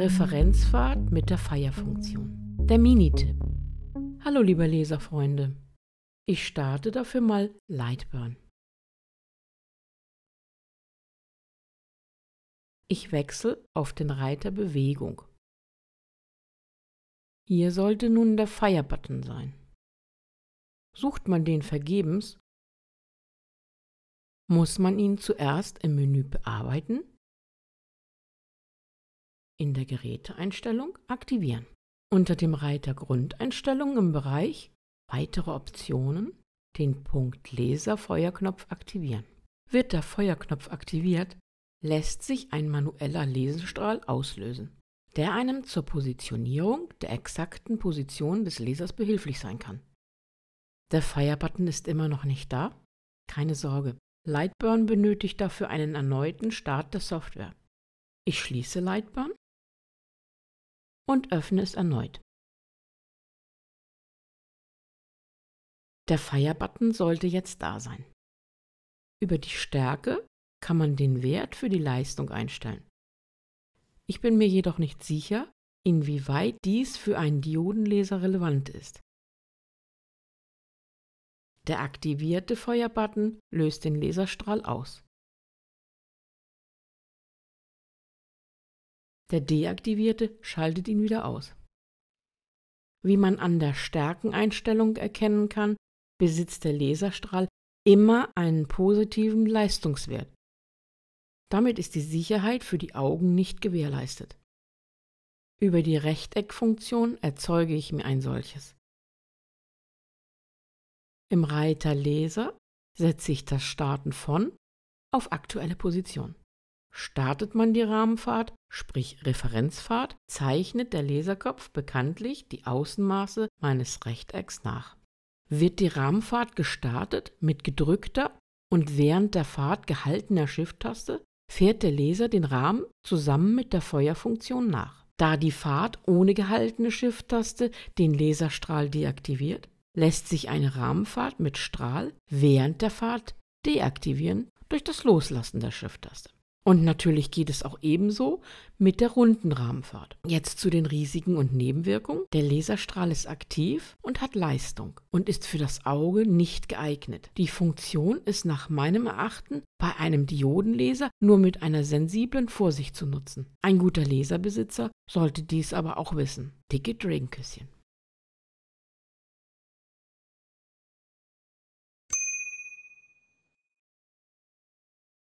Referenzfahrt mit der Feierfunktion. Der Minitipp. Hallo lieber Leserfreunde. Ich starte dafür mal Lightburn. Ich wechsle auf den Reiter Bewegung. Hier sollte nun der Fire-Button sein. Sucht man den vergebens, muss man ihn zuerst im Menü bearbeiten, in der Geräteeinstellung aktivieren. Unter dem Reiter Grundeinstellungen im Bereich Weitere Optionen den Punkt Laser-Feuerknopf aktivieren. Wird der Feuerknopf aktiviert, lässt sich ein manueller Lesestrahl auslösen, der einem zur Positionierung der exakten Position des Lasers behilflich sein kann. Der Fire-Button ist immer noch nicht da? Keine Sorge, Lightburn benötigt dafür einen erneuten Start der Software. Ich schließe Lightburn und öffne es erneut. Der Fire-Button sollte jetzt da sein. Über die Stärke kann man den Wert für die Leistung einstellen. Ich bin mir jedoch nicht sicher, inwieweit dies für einen Diodenleser relevant ist. Der aktivierte Feuerbutton löst den Laserstrahl aus. Der deaktivierte schaltet ihn wieder aus. Wie man an der Stärkeneinstellung erkennen kann, besitzt der Laserstrahl immer einen positiven Leistungswert. Damit ist die Sicherheit für die Augen nicht gewährleistet. Über die Rechteckfunktion erzeuge ich mir ein solches. Im Reiter Laser setze ich das Starten von auf aktuelle Position. Startet man die Rahmenfahrt, sprich Referenzfahrt, zeichnet der Laserkopf bekanntlich die Außenmaße meines Rechtecks nach. Wird die Rahmenfahrt gestartet mit gedrückter und während der Fahrt gehaltener Shift-Taste, fährt der Laser den Rahmen zusammen mit der Feuerfunktion nach. Da die Fahrt ohne gehaltene Shift-Taste den Laserstrahl deaktiviert, lässt sich eine Rahmenfahrt mit Strahl während der Fahrt deaktivieren durch das Loslassen der Shift-Taste. Und natürlich geht es auch ebenso mit der runden Rahmenfahrt. Jetzt zu den Risiken und Nebenwirkungen. Der Laserstrahl ist aktiv und hat Leistung und ist für das Auge nicht geeignet. Die Funktion ist nach meinem Erachten bei einem Diodenlaser nur mit einer sensiblen Vorsicht zu nutzen. Ein guter Laserbesitzer sollte dies aber auch wissen. Dicke Dregenküsschen.